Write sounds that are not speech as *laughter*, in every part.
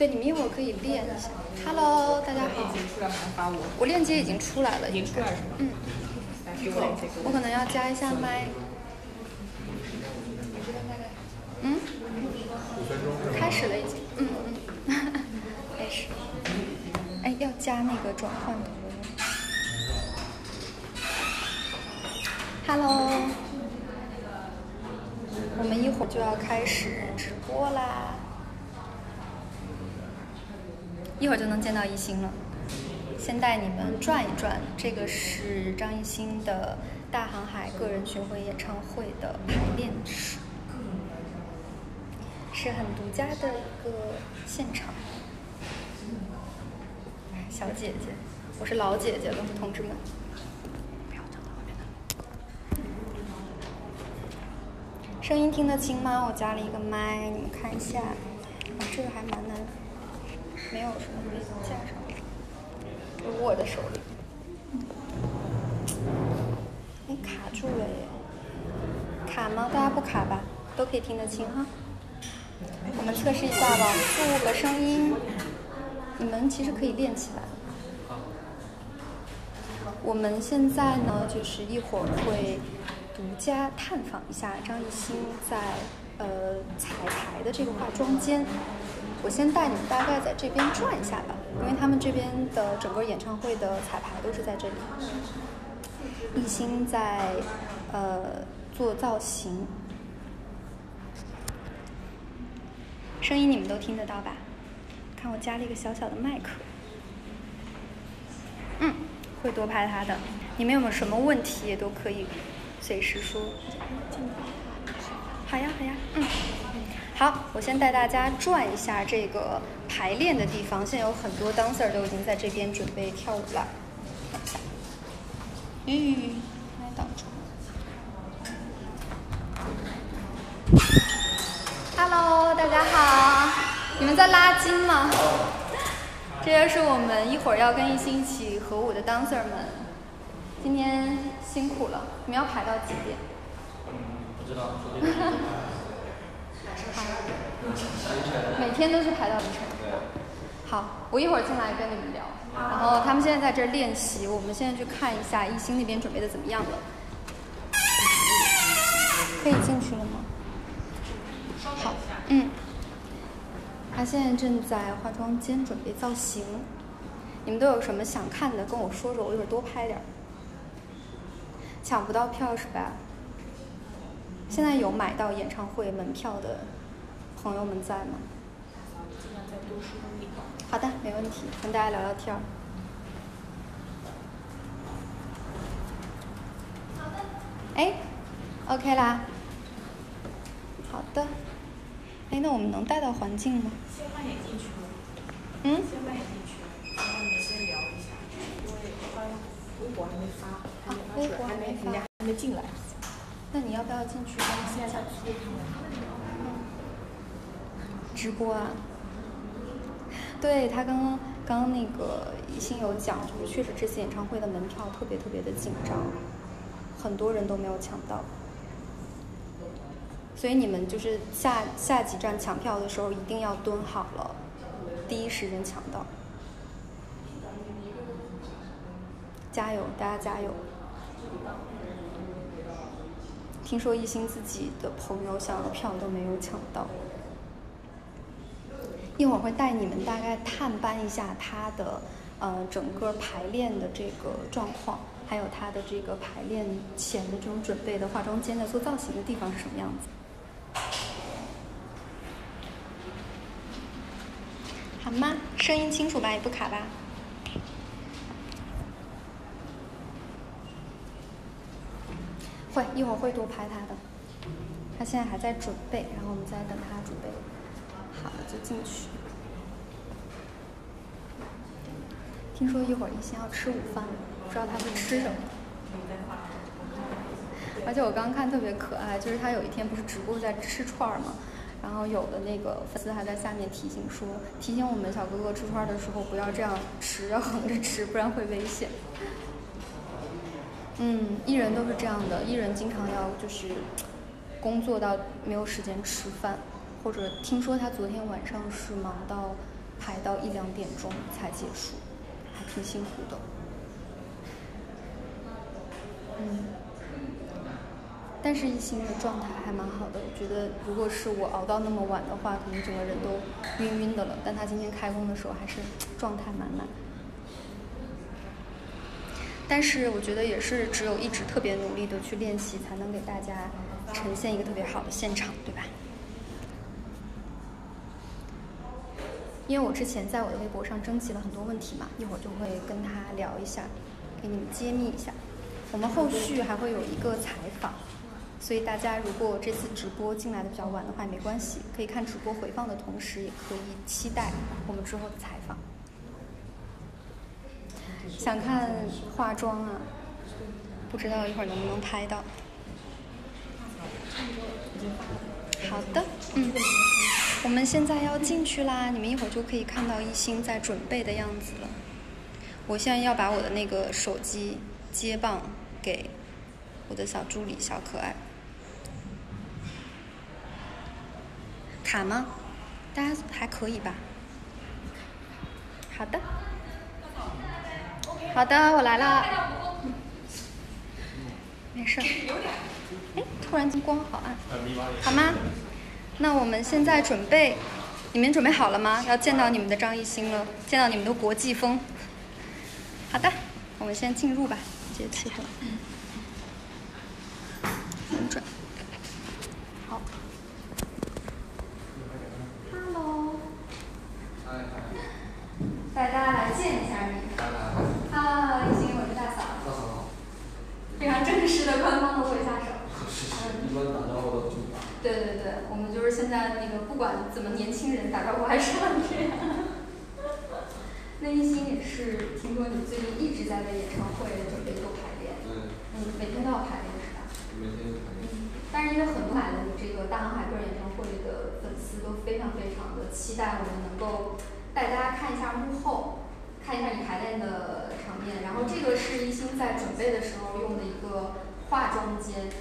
对，你们一会儿可以练一下。Hello，大家好。我。链接已经出来了。已经出来是吗？嗯。我可能要加一下麦。嗯。开始了已经。嗯嗯。开始。哎，要加那个转换图。Hello。我们一会儿就要开始直播啦。一会儿就能见到艺兴了，先带你们转一转。这个是张艺兴的《大航海》个人巡回演唱会的排练室，是很独家的一个现场。小姐姐，我是老姐姐了，同志们。声音听得清吗？我加了一个麦，你们看一下。啊，这个还蛮。没有什么可以架上，握在手里。哎，卡住了耶！卡吗？大家不卡吧？都可以听得清哈。我们测试一下网速和声音。你们其实可以练起来。我们现在呢，就是一会儿会独家探访一下张艺兴在呃彩排的这个化妆间。我先带你们大概在这边转一下吧，因为他们这边的整个演唱会的彩排都是在这里。艺兴在呃做造型，声音你们都听得到吧？看我加了一个小小的麦克，嗯，会多拍他的。你们有没有什么问题也都可以随时说。好呀，好呀，嗯。好，我先带大家转一下这个排练的地方。现在有很多 dancer 都已经在这边准备跳舞了。咦，还挡住。Hello，大家好，你们在拉筋吗？这些是我们一会儿要跟艺兴一起合舞的 dancer 们。今天辛苦了，你们要排到几点？不知道。每天都是排到凌晨。好，我一会儿进来跟你们聊。然后他们现在在这儿练习，我们现在去看一下艺兴那边准备的怎么样了。可以进去了吗？好，嗯。他现在正在化妆间准备造型。你们都有什么想看的，跟我说说，我一会儿多拍点儿。抢不到票是吧？现在有买到演唱会门票的。朋友们在吗？好的，没问题，跟大家聊聊天儿。好的。哎，OK 啦。好的。哎，那我们能带到环境吗？先换眼镜去吗？嗯。先换眼镜去，然后你们先聊一下，因为刚微博还没发，还没发，还没进来。那你要不要进去？现在去。直播啊，对他刚刚刚刚那个一心有讲，就是确实这次演唱会的门票特别特别的紧张，很多人都没有抢到，所以你们就是下下几站抢票的时候一定要蹲好了，第一时间抢到，加油，大家加油！听说一心自己的朋友想要票都没有抢到。一会儿会带你们大概探班一下他的，呃，整个排练的这个状况，还有他的这个排练前的这种准备的化妆间的做造型的地方是什么样子。好吗？声音清楚吧？也不卡吧？会，一会儿会多拍他的。他现在还在准备，然后我们再等他准备。就进去。听说一会儿一心要吃午饭，不知道他会吃什么。而且我刚刚看特别可爱，就是他有一天不是直播在吃串儿吗？然后有的那个粉丝还在下面提醒说，提醒我们小哥哥吃串儿的时候不要这样吃，要横着吃，不然会危险。嗯，艺人都是这样的，艺人经常要就是工作到没有时间吃饭。或者听说他昨天晚上是忙到排到一两点钟才结束，还挺辛苦的。嗯，但是一心的状态还蛮好的，我觉得如果是我熬到那么晚的话，可能整个人都晕晕的了。但他今天开工的时候还是状态满满。但是我觉得也是只有一直特别努力的去练习，才能给大家呈现一个特别好的现场，对吧？因为我之前在我的微博上征集了很多问题嘛，一会儿就会跟他聊一下，给你们揭秘一下。我们后续还会有一个采访，所以大家如果这次直播进来的比较晚的话也没关系，可以看直播回放的同时，也可以期待我们之后的采访。想看化妆啊？不知道一会儿能不能拍到。好的，嗯，我们现在要进去啦，你们一会儿就可以看到一心在准备的样子了。我现在要把我的那个手机接棒给我的小助理小可爱。卡吗？大家还可以吧？好的。好的，我来了。没事。哎，突然间光好暗，好吗？那我们现在准备，你们准备好了吗？要见到你们的张艺兴了，见到你们的国际风。好的，我们先进入吧，接气氛转。好。Hello。带大家来见一下你。Hello，艺兴，我是大嫂。大嫂好。非常正式的官方的握一下手。是是，一般打招呼都这么打。对对对，我们就是现在那个不管怎么年轻人打招呼还是要这样。那一心也是，听说你最近一直在为演唱会准备做排练。对。嗯，每天都要排练是吧？每天排练。嗯，但是因为很多来了你这个大航海个人演唱会的粉丝都非常非常的期待我们能够带大家看一下幕后，看一下你排练的场面。然后这个是一心在准备的时候用的一个化妆间。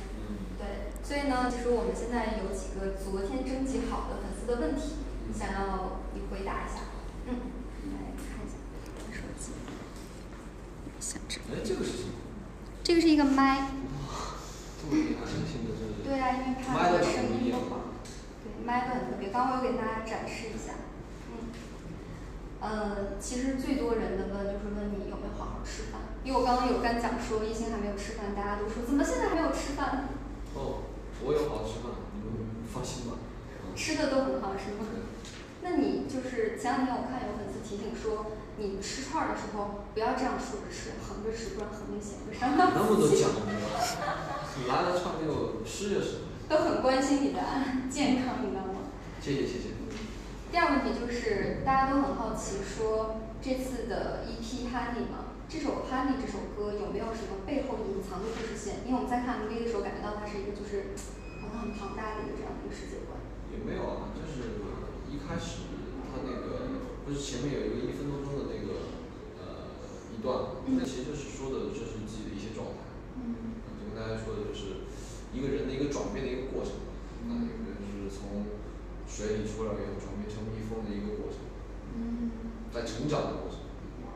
所以呢，其实我们现在有几个昨天征集好的粉丝的问题，想要你回答一下。嗯，来看一下手机。想着。哎，这个是什么？这个是一个麦。对啊，因为怕这个声音不好。对，麦都很特别，刚刚我有给大家展示一下。嗯。呃，其实最多人的问就是问你有没有好好吃饭，因为我刚刚有刚讲说一心还没有吃饭，大家都说怎么现在还没有吃饭？哦，我有好好吃饭，你们放心吧。吃的都很好是吗？那你就是前两天我看有粉丝提醒说，你吃串儿的时候不要这样竖着吃，横着吃，不然很危险会伤到那么多讲究，你拿着串给我吃就是。都很关心你的 *laughs* 健康，你知道吗？谢谢谢谢。第二个问题就是大家都很好奇说这次的 EP Honey 嘛，这首 Honey 这首歌有没有什么背后隐藏的故事线？因为我们在看 MV 的时候感觉到它是一个就是好像很庞大的一个这样的一个世界观。也没有啊，就是一开始他那个不是前面有一个一分多钟的那个呃一段嘛，那其实就是说的就是自己的一些状态。嗯。就跟大家说的就是一个人的一个转变的一个过程，啊，一个人是从水里出来以后转变成蜜蜂的一个过程。嗯。在成长的过程。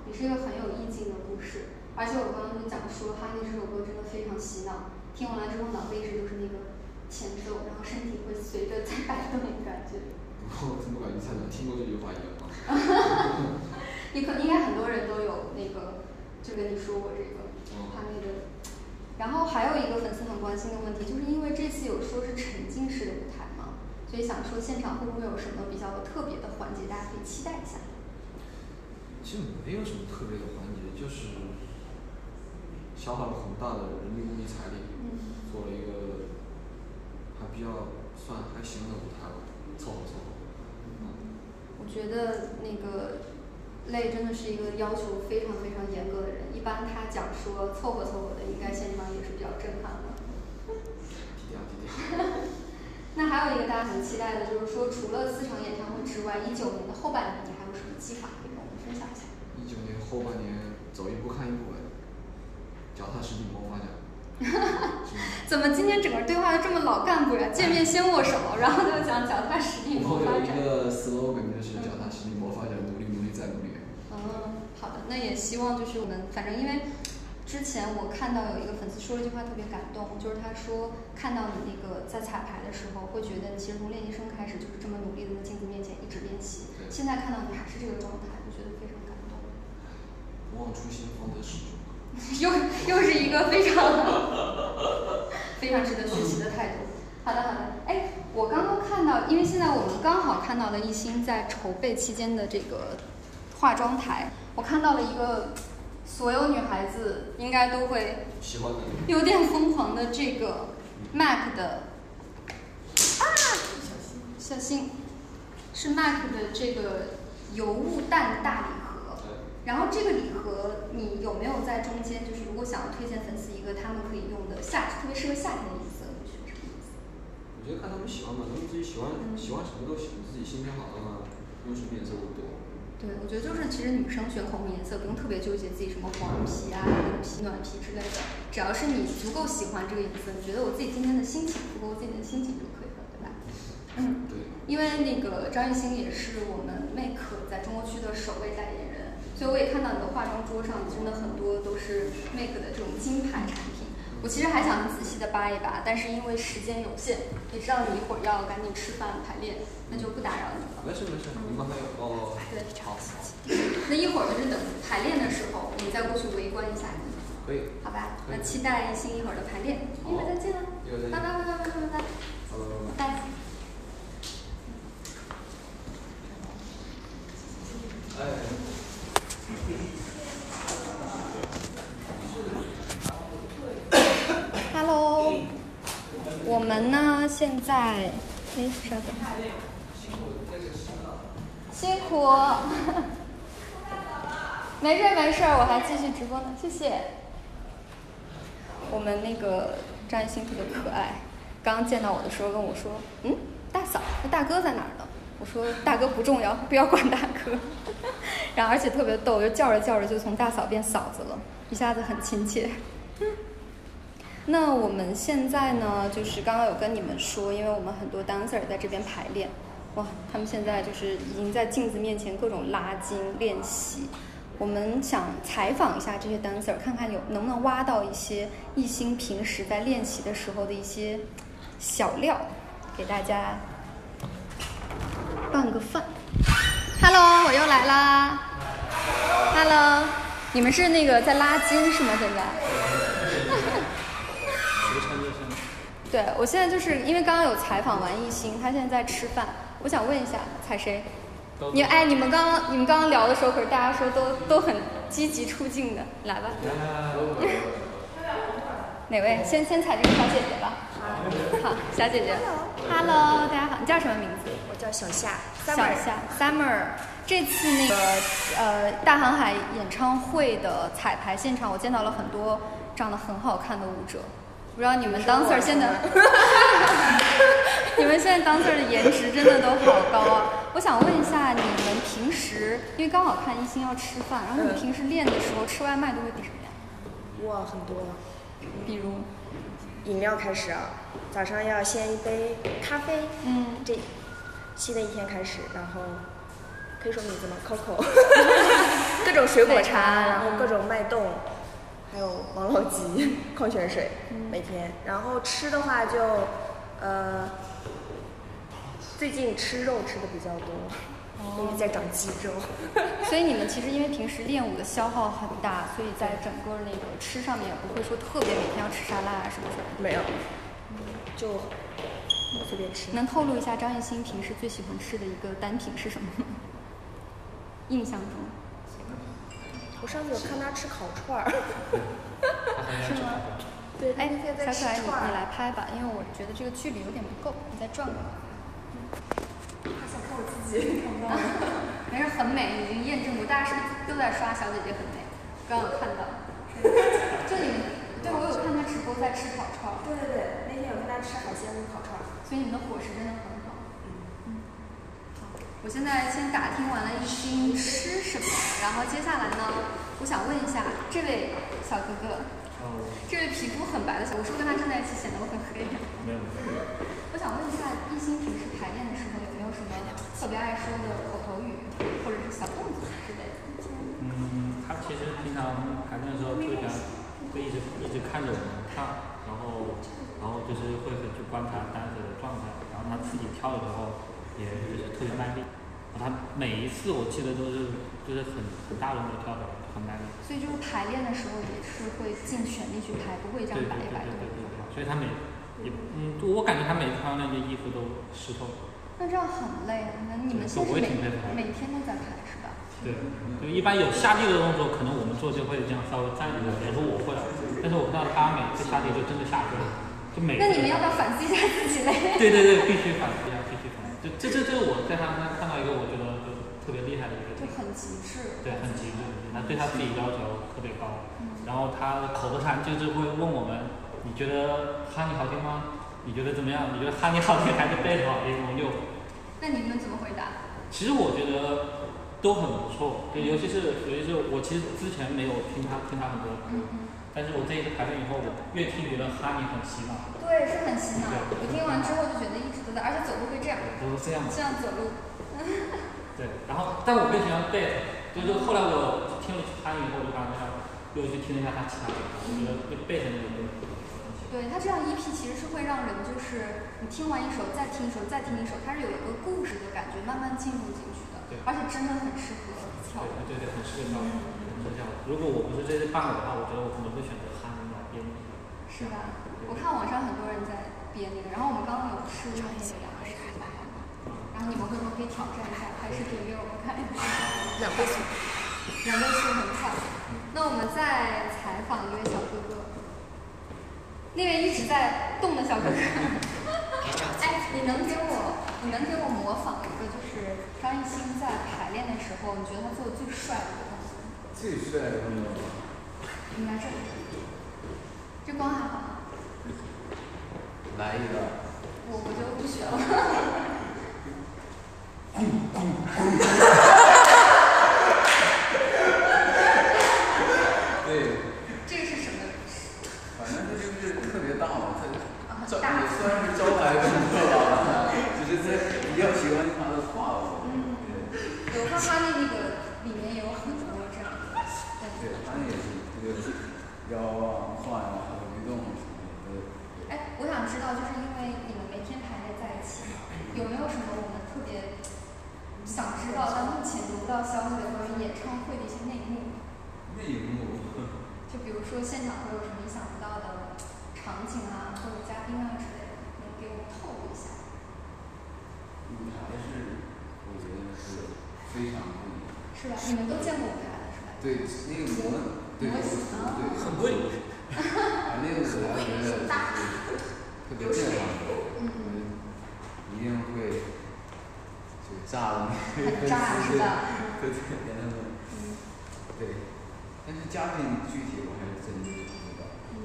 也是一个很有意境的故事，而且我刚刚就讲说《Honey》这首歌真的非常洗脑，听完了之后脑子一直都是那个前奏，然后身体会随着在摆动的感觉。*laughs* 我怎么感觉在哪听过这句话一样啊？*laughs* 你可应该很多人都有那个就跟你说过这个哦 Honey 的。然后还有一个粉丝很关心的问题，就是因为这次有说是沉浸式的舞台嘛，所以想说现场会不会有什么比较特别的环节，大家可以期待一下。其实没有什么特别的环节，就是消耗了很大的人力物力财力，嗯做了一个还比较算还行的舞台吧，凑合凑合。我觉得那个累真的是一个要求非常非常严格的人，一般他讲说凑合凑合的，应该现场也是比较震撼的。低调低调。*laughs* 那还有一个大家很期待的，就是说除了四场演唱会之外，一九年的后半年你还有什么计划分享一下？一九年后半年走一步看一步呗，脚踏实地谋发展。怎么今天整个对话都这么老干部呀？*laughs* 见面先握手，然后就讲脚踏实地谋我有一。个 slogan 就是脚踏实地谋发展，努力努力再努力。嗯好的，那也希望就是我们，反正因为之前我看到有一个粉丝说了一句话特别感动，就是他说看到你那个在彩排的时候，会觉得你其实从练习生开始就是这么努力的在镜子面前一直练习，对现在看到你还是这个状态。不忘初心，方得始终。又又是一个非常非常值得学习的态度。好的好的，哎，我刚刚看到，因为现在我们刚好看到了艺兴在筹备期间的这个化妆台，我看到了一个所有女孩子应该都会喜欢的。有点疯狂的这个 MAC 的啊，小心小心，是 MAC 的这个油雾淡大。然后这个礼盒，你有没有在中间，就是如果想要推荐粉丝一个他们可以用的夏，特别适合夏天的颜色，你选什么颜色？我觉得看他们喜欢吧，他们自己喜欢嗯喜欢什么都行，自己心情好的话，用什么颜色都多。对，我觉得就是其实女生选口红颜色不用特别纠结自己什么黄皮啊、蓝皮、暖皮之类的，只要是你足够喜欢这个颜色，你觉得我自己今天的心情符合我自己的心情就可以了，对吧？嗯。对。因为那个张艺兴也是我们 Make 在中国区的首位代言人，所以我也看到你的化妆桌上真的很多都是 Make 的这种金牌产品。我其实还想仔细的扒一扒，但是因为时间有限，也知道你一会儿要赶紧吃饭排练，那就不打扰你了。没事没事，你们还有哦。对，好。*laughs* 那一会儿就是等排练的时候，我们再过去围观一下你，可以。好吧？那期待艺兴一会儿的排练，一会儿再见了，拜拜拜拜拜拜拜拜。好了。拜拜。哎。Hello，我们呢现在，哎，稍等，辛苦，没事没事，我还继续直播呢，谢谢。我们那个张艺兴特别可爱，刚刚见到我的时候跟我说，嗯，大嫂，那大哥在哪儿呢？我说大哥不重要，不要管大哥。*laughs* 然后而且特别逗，就叫着叫着就从大嫂变嫂子了，一下子很亲切。嗯那我们现在呢，就是刚刚有跟你们说，因为我们很多 dancer 在这边排练，哇，他们现在就是已经在镜子面前各种拉筋练习。我们想采访一下这些 dancer，看看有能不能挖到一些艺兴平时在练习的时候的一些小料，给大家拌个饭。Hello，我又来啦。Hello，你们是那个在拉筋是吗？现在？对，我现在就是因为刚刚有采访完艺兴，他现在在吃饭，我想问一下，采谁？你哎，你们刚刚你们刚刚聊的时候，可是大家说都都很积极出镜的，来吧。*laughs* 哪位？先先采这个小姐姐吧。好，小姐姐。Hello，大家好，你叫什么名字？我叫小夏。小夏，Summer。这次那个呃大航海演唱会的彩排现场，我见到了很多长得很好看的舞者。不知道你们 dancer 现在，*laughs* 你们现在 dancer 的颜值真的都好高啊！我想问一下，你们平时因为刚好看一心要吃饭，然后你们平时练的时候吃外卖都会点什么呀？哇，很多。比如饮料开始啊，早上要先一杯咖啡，嗯，这新的一天开始，然后可以说名字吗？Coco，*laughs* 各种水果茶，然后各种脉动。还有王老吉矿泉水，每天。然后吃的话就，呃，最近吃肉吃的比较多，因为在长肌肉。所以你们其实因为平时练舞的消耗很大，所以在整个那个吃上面也不会说特别每天要吃沙拉啊什么什么。没有，就随便吃。能透露一下张艺兴平时最喜欢吃的一个单品是什么吗？*laughs* 印象中。我上次有看他吃烤串儿，*laughs* 是吗？对，哎，小可爱，你你来拍吧，因为我觉得这个距离有点不够，你再转过来。他想看我自己，看不到。没事，很美，已经验证过，大家是不是都在刷小姐姐很美？刚有看到。*laughs* 就你们，对我有看他直播在吃烤串儿。对对对，那天有看他吃海鲜烤串儿。所以你们的伙食真的很我现在先打听完了一心吃什么，然后接下来呢，我想问一下这位小哥哥，哦，这位皮肤很白的小，我是不是跟他站在一起显得我很黑？没有。我想问一下，艺兴平时排练的时候有没有什么特别爱说的口头语，或者是小动作之类的？嗯，他其实平常排练的时候特别喜欢，会一直一直看着我们跳，然后然后就是会很去观察 dancer 的状态，然后他自己跳的时候也就是特别卖力，他每一次我记得都是就是很很大动作跳的，很卖力。所以就是排练的时候也是会尽全力去排，不会这样摆一摆动所以他每也嗯，我感觉他每次穿那件衣服都湿透了。那这样很累啊！那你们对现在是我也挺每每天都在排是吧？对，就一般有下地的动作，可能我们做就会这样稍微站一下，比如说我会，但是我看到他每次下地就真的下去了，就每。那你们要不要反思一下自己嘞？对对对，必须反思一下，必须反思。就这这这是我在他那看到一个我觉得就特别厉害的一个点，就很极致。对，很极致，他对他自己要求特别高，然后他口头禅就是会问我们，你觉得哈尼好听吗？你觉得怎么样？你觉得哈尼好听还是贝斯好听？我们就那你们怎么回答？其实我觉得都很不错，就尤其是尤其是我其实之前没有听他听他很多歌，嗯但是我这一次排练以后，我越听觉得哈尼很洗脑，对，是很洗脑。我听完之后就觉得一直都在，而且走路会这样，都是这样。这样走路。*laughs* 对，然后但我更喜欢贝斯，就是后来我听了哈尼以后，我就发现又去听了一下他其他的歌，我觉得那贝斯那个歌很喜欢。对他这样 EP 其实是会让人就是你听完一首再听一首再听一首，它是有一个故事的感觉，慢慢进入进去的对，而且真的很适合跳舞。对对对，很适合跳舞，很适合跳舞。如果我不是这次伴舞的话，我觉得我可能会选择哈尼来编舞。是吧？我看网上很多人在编那个，然后我们刚刚有试那个两个然后你们会不会可以挑战一下，拍视频给我们看一下？两倍速。两位是很快。那我们再采访一位小哥哥，那位一直在动的小哥哥。哎，你能给我，你能给我模仿一个，就是张艺兴在排练的时候，你觉得他做的最帅的一个动作？最帅的动作，应该这里。这光还好吗？来一个。我我就不学了。对，这个是什么？反正他就是特别大嘛，他啊，招大也算是招牌动作吧，只是他比较喜欢他的画风。嗯对，有看他那那个里面有很多这样的。对，他也是这个腰啊、胯呀，还有律动什么的。哎，就是因为你们每天排练在一起，有没有什么我们特别想知道但目前得不到消息的关于演唱会的一些内幕？内幕，*laughs* 就比如说现场会有什么意想不到的场景啊，或者嘉宾啊之类的，能给我们透露一下？舞台是我觉得是非常不一样。是吧？你们都见过舞台了是吧？对，那个模对模模型啊对，很贵。啊，那个舞台我觉得就 *laughs* 是特别震撼，嗯一定会就炸了那个很炸是吧？*laughs* 对对对，让他们嗯对，但是嘉宾具体我还是真的不知道。嗯，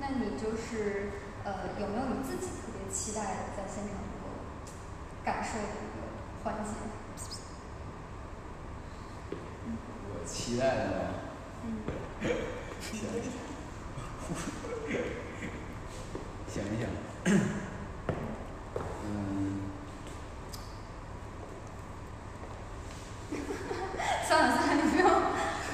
那你就是呃，有没有你自己特别期待的在现场能够感受的一个环节？我期待的吧，嗯。*laughs* *laughs* 想一想，嗯，*coughs* 算了算了，你不用很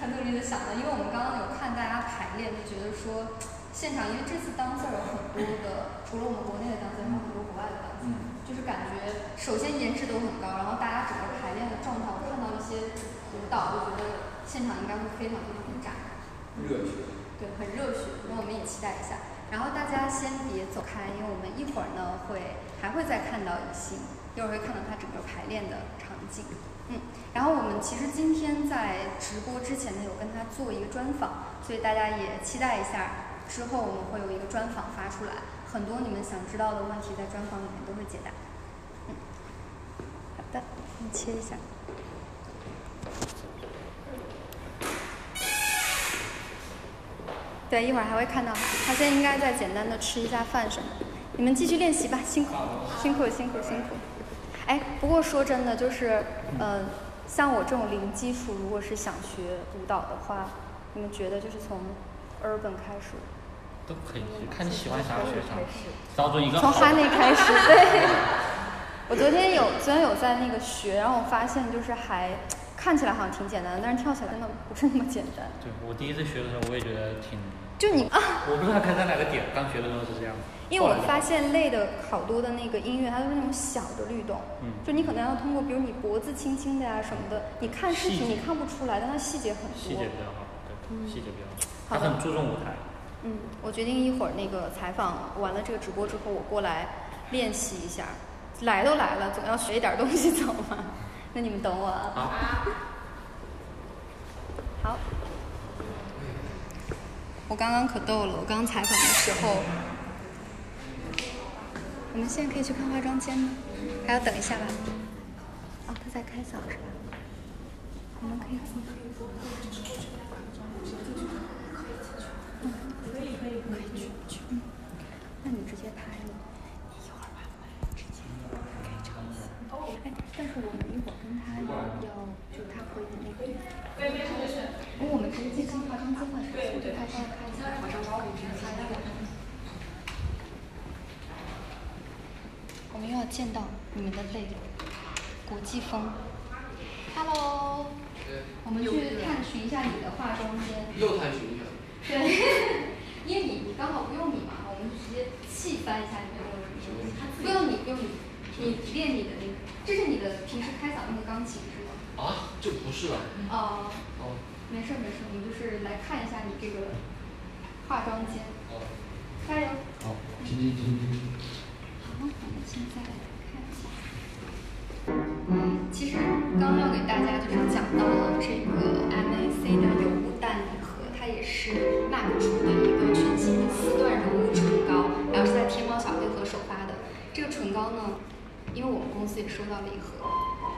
很努力的想了，因为我们刚刚有看大家排练，就觉得说现场，因为这次 dancer 有很多的，除了我们国内的 dancer，还有很多国外的 dancer，、嗯。就是感觉首先颜值都很高，然后大家整个排练的状态，我看到一些舞蹈，我觉得现场应该会非常非常的炸，热血，对，很热血，那我们也期待一下。然后大家先别走开，因为我们一会儿呢会还会再看到以欣，一会儿会看到他整个排练的场景。嗯，然后我们其实今天在直播之前呢有跟他做一个专访，所以大家也期待一下，之后我们会有一个专访发出来，很多你们想知道的问题在专访里面都会解答。嗯，好的，你切一下。对，一会儿还会看到他，他现在应该在简单的吃一下饭什么。你们继续练习吧，辛苦，辛苦，辛苦，辛苦。哎，不过说真的，就是，嗯、像我这种零基础，如果是想学舞蹈的话，你们觉得就是从 urban 开始，都可以，看你喜欢啥学啥，*laughs* 找准一个从好 honey 开始，对。*laughs* 我昨天有昨天有在那个学，然后我发现就是还看起来好像挺简单的，但是跳起来真的不是那么简单。对我第一次学的时候，我也觉得挺，就你啊，我不知道开在哪个点，刚学的时候是这样。因为我发现累的好多的那个音乐，它都是那种小的律动，嗯就你可能要通过，比如你脖子轻轻的呀、什么的，你看视频你看不出来，但它细节很多细。节比较好，对，细节比较好，他很注重舞台。嗯，我决定一会儿那个采访完了这个直播之后，我过来练习一下。来都来了，总要学一点东西走嘛。那你们等我啊。好，好。我刚刚可逗了，我刚采访的时候，我们现在可以去看化妆间吗？还要等一下吧？哦，他在开嗓是吧？我们可以进去。嗯，可以可以可以去去。嗯，那你直接拍了。一会儿吧，我们直接可以尝一下。哎，但是我们一会儿跟他要要，就是他可以那个。对，没事没事。我们直接进化妆间了，是吧？对对。他帮我看一下化妆包里面擦亮了。我们又要见到你们的泪了，国际风。Hello，我们去探寻一下你的化妆间。又探寻一下。对，因为你你刚好不用你嘛，我们就直接细翻一下你的那个什么东西。不用你，不用你，你练你的那个，这是你的平时开嗓用的钢琴是吗？啊，这不是了。哦、哦没事没事，我们就是来看一下你这个化妆间，哦。加油！好，请请请请。好，我们现在来看一下。其实刚要给大家就是讲到了这个 MAC 的油雾淡礼盒，它也是 MAC 出的一个全新的四段人物唇膏，然后是在天猫小黑盒首发的。这个唇膏呢，因为我们公司也收到了一盒，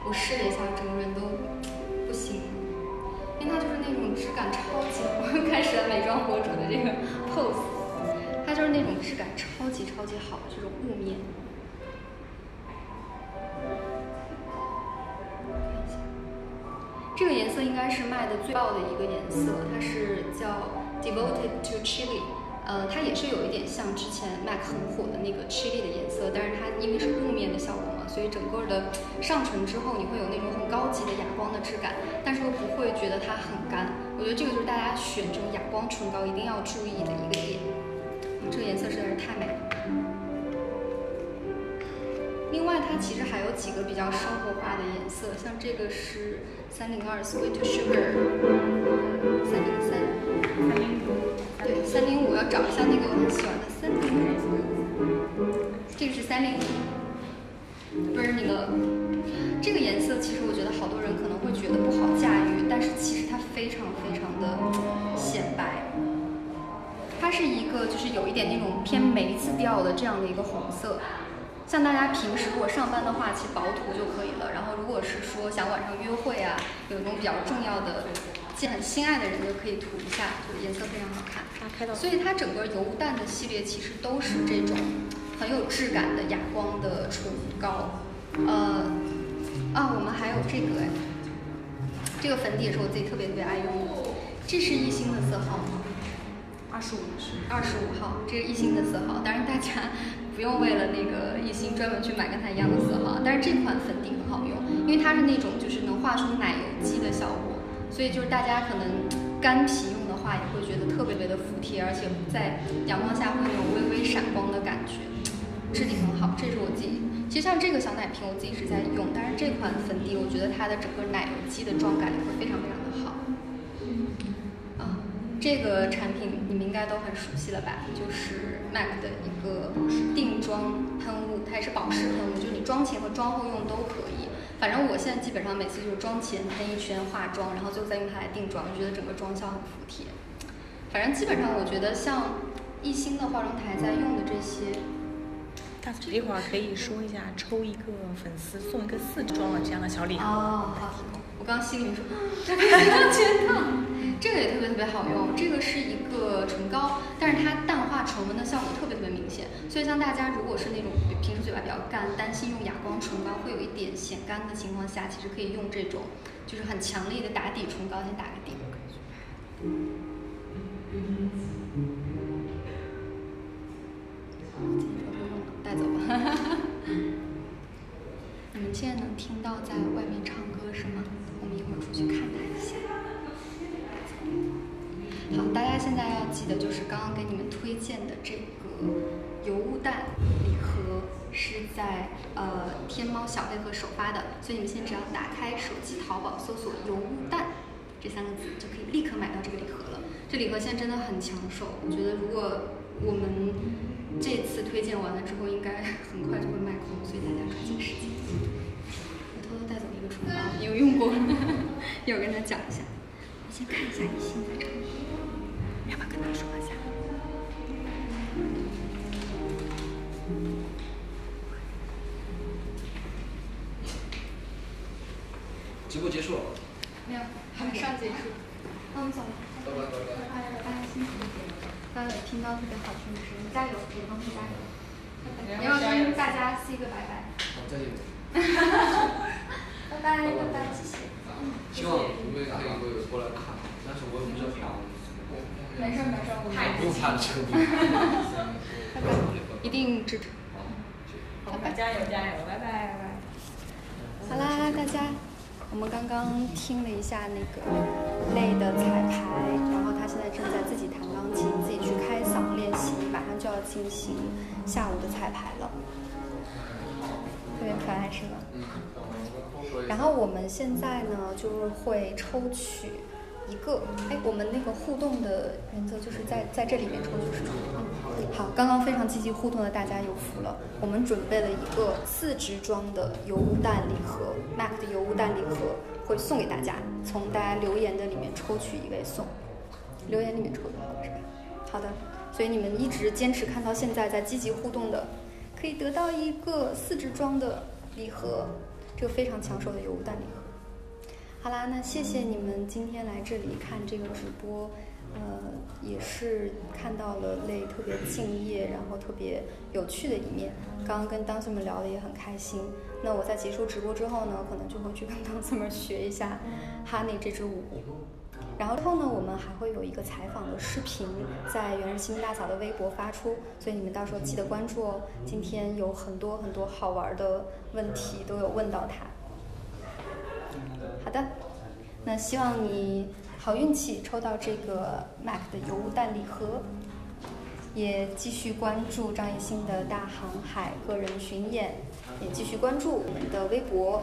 我试了一下，整个人都不行，因为它就是那种质感超级，*laughs* 我开始了美妆博主的这个 pose，它就是那种质感超级超级好的这种雾面。这个颜色应该是卖的最爆的一个颜色，它是叫 Devoted to Chili，呃，它也是有一点像之前 MAC 很火的那个 Chili 的颜色，但是它因为是雾面的效果嘛，所以整个的上唇之后你会有那种很高级的哑光的质感，但是又不会觉得它很干。我觉得这个就是大家选这种哑光唇膏一定要注意的一个点。这个颜色实在是太美了。另外，它其实还有几个比较生活化的颜色，像这个是三零二 Sweet Sugar，三零三，三零五，对，三零五要找一下那个我很喜欢的三零五，这个是三零五，不是那个，这个颜色其实我觉得好多人可能会觉得不好驾驭，但是其实它非常非常的显白。它是一个就是有一点那种偏梅子调的这样的一个红色，像大家平时如果上班的话，其实薄涂就可以了。然后如果是说想晚上约会啊，有一种比较重要的、很心爱的人，就可以涂一下，就颜色非常好看。所以它整个油雾淡的系列其实都是这种很有质感的哑光的唇膏。呃，啊，我们还有这个哎，这个粉底也是我自己特别特别爱用的，这是一星的色号吗？二十五，二十五号，这是一星的色号。当然大家不用为了那个一星专门去买跟它一样的色号，但是这款粉底很好用，因为它是那种就是能画出奶油肌的效果，所以就是大家可能干皮用的话也会觉得特别特别的服帖，而且在阳光下会有微微闪光的感觉，质地很好。这是我自己，其实像这个小奶瓶我自己是在用，但是这款粉底我觉得它的整个奶油肌的妆感也会非常非常。这个产品你们应该都很熟悉了吧？就是 MAC 的一个定妆喷雾，它也是保湿喷雾，就是你妆前和妆后用都可以。反正我现在基本上每次就是妆前喷一圈化妆，然后最后再用它来定妆，我觉得整个妆效很服帖。反正基本上我觉得像一星的化妆台在用的这些，大姐一会儿可以说一下，抽一个粉丝送一个四装的这样的小礼物。哦，好，我刚心里面说，这个要全套，这个也特别特别好用。这个是一个唇膏，但是它淡化唇纹的效果特别特别明显。所以像大家如果是那种平时嘴巴比较干，担心用哑光唇膏会有一点显干的情况下，其实可以用这种就是很强力的打底唇膏先打个底。自己不用了，带走吧。你们现在能听到在外面唱歌是吗？我们一会儿出去看他一下好，大家现在要记得，就是刚刚给你们推荐的这个油污蛋礼盒是在呃天猫小黑盒首发的，所以你们现在只要打开手机淘宝搜索“油污蛋”这三个字，就可以立刻买到这个礼盒了。这礼盒现在真的很抢手，我觉得如果我们这次推荐完了之后，应该很快就会卖空，所以大家抓紧时间。我偷偷带走一个唇膏，你有用过吗，一会儿跟他讲一下。我先看一下一心在这直播结束了，没有，马上结束。那我们走了，拜拜拜拜。拜拜拜拜，辛苦。刚刚有听到特别好听的声音，加油，给他们加油。拜拜。你要跟大家 say 个拜拜。好，再见。拜拜拜拜，谢谢。希望你们可以过过来看，但是我也不知道票。没事儿没事儿，我们不用怕这个病。拜拜，一定支持。好，好，加油加油，拜拜拜拜。好啦，大家，我们刚刚听了一下那个累的彩排，然后他现在正在自己弹钢琴，自己去开嗓练习，马上就要进行下午的彩排了，特别可爱是吧？然后我们现在呢，就是会抽取一个，哎，我们那个互动的原则就是在在这里面抽取是吗？嗯，好，刚刚非常积极互动的大家有福了，我们准备了一个四支装的油污蛋礼盒，MAC 的油污蛋礼盒会送给大家，从大家留言的里面抽取一位送，留言里面抽的是吧？好的，所以你们一直坚持看到现在，在积极互动的，可以得到一个四支装的礼盒。这个非常抢手的油污蛋礼盒。好啦，那谢谢你们今天来这里看这个直播，呃，也是看到了类特别敬业，然后特别有趣的一面。刚刚跟 dancer 们聊的也很开心。那我在结束直播之后呢，可能就会去跟 dancer 们学一下 Honey 这支舞。然后后呢，我们还会有一个采访的视频在原日新大嫂的微博发出，所以你们到时候记得关注哦。今天有很多很多好玩的问题都有问到他。好的，那希望你好运气抽到这个 MAC 的油污弹礼盒，也继续关注张艺兴的大航海个人巡演，也继续关注我们的微博。